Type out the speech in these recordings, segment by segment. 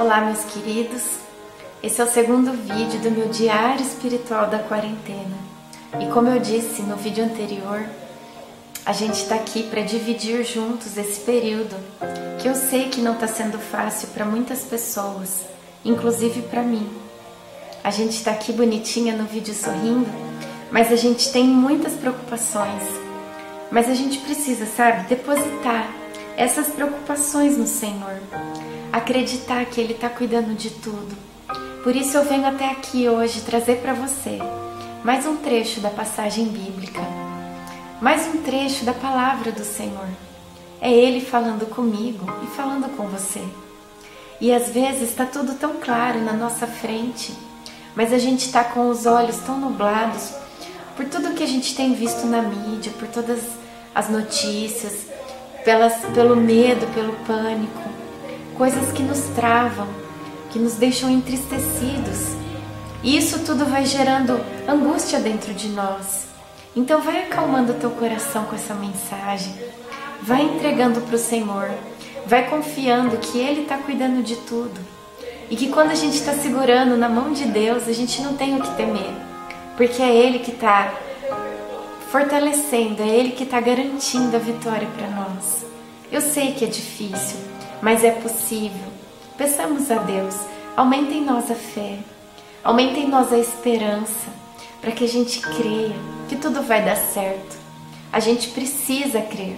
Olá, meus queridos. Esse é o segundo vídeo do meu diário espiritual da quarentena. E como eu disse no vídeo anterior, a gente está aqui para dividir juntos esse período que eu sei que não está sendo fácil para muitas pessoas, inclusive para mim. A gente está aqui bonitinha no vídeo sorrindo, mas a gente tem muitas preocupações. Mas a gente precisa, sabe, depositar essas preocupações no Senhor acreditar que Ele está cuidando de tudo. Por isso eu venho até aqui hoje trazer para você mais um trecho da passagem bíblica, mais um trecho da palavra do Senhor. É Ele falando comigo e falando com você. E às vezes está tudo tão claro na nossa frente, mas a gente está com os olhos tão nublados por tudo que a gente tem visto na mídia, por todas as notícias, pelas, pelo medo, pelo pânico coisas que nos travam, que nos deixam entristecidos. E isso tudo vai gerando angústia dentro de nós. Então vai acalmando o teu coração com essa mensagem. Vai entregando para o Senhor. Vai confiando que Ele está cuidando de tudo. E que quando a gente está segurando na mão de Deus, a gente não tem o que temer. Porque é Ele que está fortalecendo, é Ele que está garantindo a vitória para nós. Eu sei que é difícil, mas é possível. Peçamos a Deus, aumente em nós a fé, aumente em nós a esperança, para que a gente creia que tudo vai dar certo. A gente precisa crer,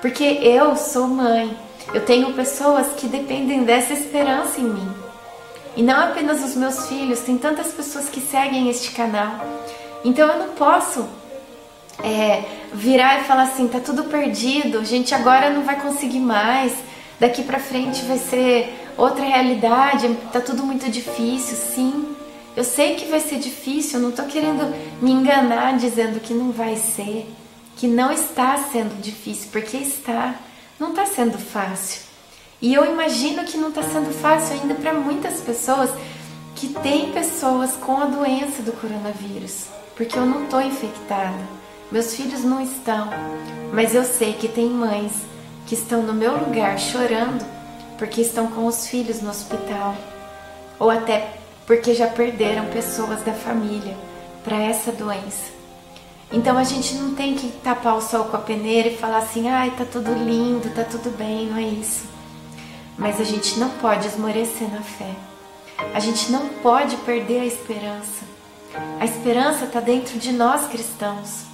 porque eu sou mãe, eu tenho pessoas que dependem dessa esperança em mim. E não apenas os meus filhos, tem tantas pessoas que seguem este canal. Então eu não posso é, virar e falar assim: tá tudo perdido, a gente agora não vai conseguir mais, daqui para frente vai ser outra realidade, tá tudo muito difícil, sim. Eu sei que vai ser difícil, eu não tô querendo me enganar dizendo que não vai ser, que não está sendo difícil, porque está, não está sendo fácil. E eu imagino que não está sendo fácil ainda para muitas pessoas que têm pessoas com a doença do coronavírus, porque eu não estou infectada, meus filhos não estão, mas eu sei que tem mães que estão no meu lugar chorando porque estão com os filhos no hospital, ou até porque já perderam pessoas da família para essa doença. Então a gente não tem que tapar o sol com a peneira e falar assim: ai, tá tudo lindo, tá tudo bem, não é isso. Mas a gente não pode esmorecer na fé. A gente não pode perder a esperança. A esperança está dentro de nós cristãos,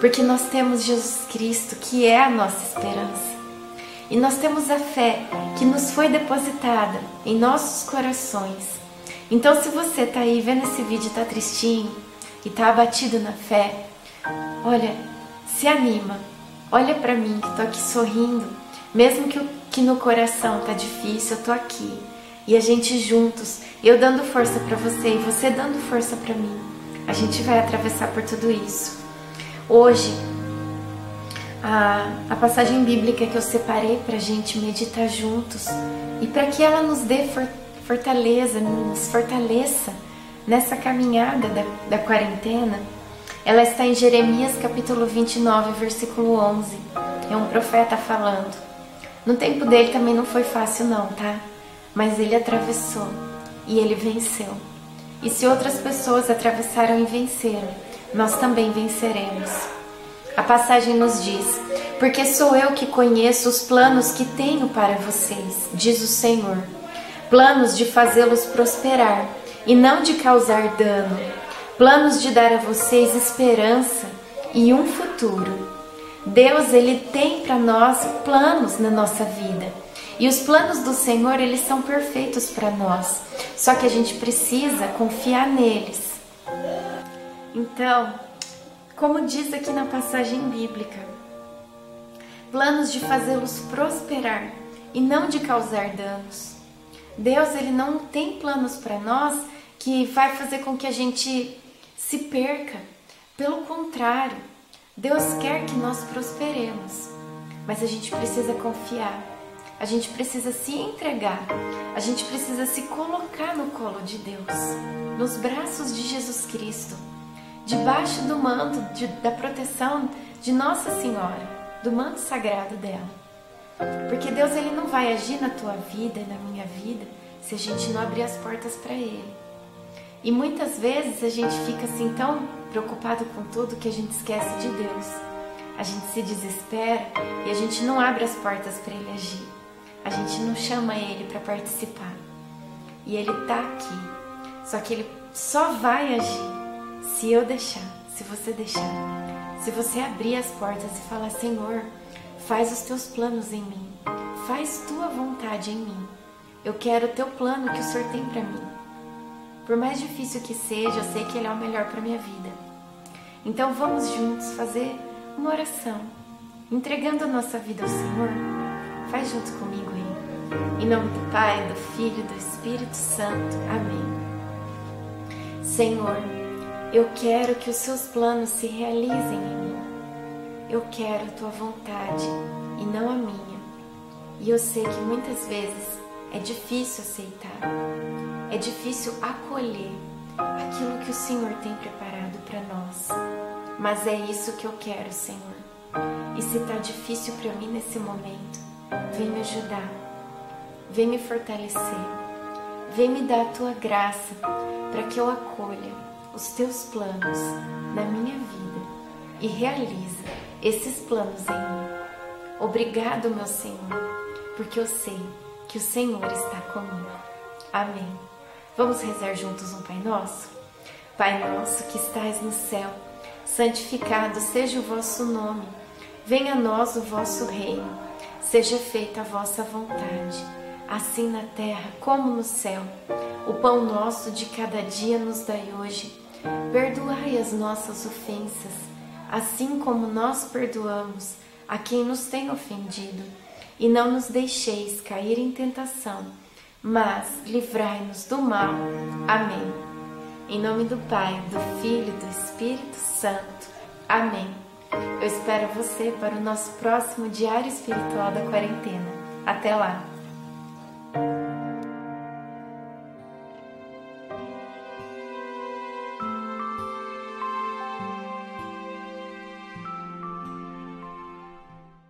porque nós temos Jesus Cristo, que é a nossa esperança. E nós temos a fé que nos foi depositada em nossos corações. Então, se você está aí vendo esse vídeo está tristinho e está abatido na fé, olha, se anima, olha para mim que estou aqui sorrindo, mesmo que, que no coração tá difícil, eu tô aqui. E a gente juntos, eu dando força para você e você dando força para mim, a gente vai atravessar por tudo isso. Hoje a, a passagem bíblica que eu separei para a gente meditar juntos e para que ela nos dê for, fortaleza, nos fortaleça nessa caminhada da, da quarentena. Ela está em Jeremias capítulo 29, versículo 11. É um profeta falando. No tempo dele também não foi fácil não, tá? Mas ele atravessou e ele venceu. E se outras pessoas atravessaram e venceram, nós também venceremos. A passagem nos diz: Porque sou eu que conheço os planos que tenho para vocês, diz o Senhor. Planos de fazê-los prosperar e não de causar dano. Planos de dar a vocês esperança e um futuro. Deus, ele tem para nós planos na nossa vida. E os planos do Senhor, eles são perfeitos para nós. Só que a gente precisa confiar neles. Então, como diz aqui na passagem bíblica, planos de fazê-los prosperar e não de causar danos. Deus ele não tem planos para nós que vai fazer com que a gente se perca. Pelo contrário, Deus quer que nós prosperemos. Mas a gente precisa confiar. A gente precisa se entregar. A gente precisa se colocar no colo de Deus, nos braços de Jesus Cristo debaixo do manto de, da proteção de Nossa Senhora, do manto sagrado dela. Porque Deus ele não vai agir na tua vida e na minha vida se a gente não abrir as portas para Ele. E muitas vezes a gente fica assim tão preocupado com tudo que a gente esquece de Deus. A gente se desespera e a gente não abre as portas para Ele agir. A gente não chama Ele para participar. E Ele está aqui. Só que Ele só vai agir se eu deixar, se você deixar. Se você abrir as portas e falar: Senhor, faz os teus planos em mim, faz tua vontade em mim. Eu quero o teu plano que o Senhor tem para mim. Por mais difícil que seja, eu sei que Ele é o melhor para minha vida. Então vamos juntos fazer uma oração, entregando a nossa vida ao Senhor. Faz junto comigo aí. Em nome do Pai, do Filho e do Espírito Santo. Amém. Senhor, eu quero que os seus planos se realizem em mim. Eu quero a tua vontade e não a minha. E eu sei que muitas vezes é difícil aceitar, é difícil acolher aquilo que o Senhor tem preparado para nós. Mas é isso que eu quero, Senhor. E se está difícil para mim nesse momento, vem me ajudar, vem me fortalecer, vem me dar a tua graça para que eu acolha os teus planos na minha vida e realize esses planos em mim. Obrigado, meu Senhor, porque eu sei que o Senhor está comigo. Amém. Vamos rezar juntos um Pai Nosso? Pai nosso que estais no céu, santificado seja o vosso nome. Venha a nós o vosso reino. Seja feita a vossa vontade, assim na terra como no céu. O pão nosso de cada dia nos dai hoje. Perdoai as nossas ofensas, assim como nós perdoamos a quem nos tem ofendido e não nos deixeis cair em tentação, mas livrai-nos do mal. Amém. Em nome do Pai, do Filho e do Espírito Santo. Amém. Eu espero você para o nosso próximo Diário Espiritual da Quarentena. Até lá!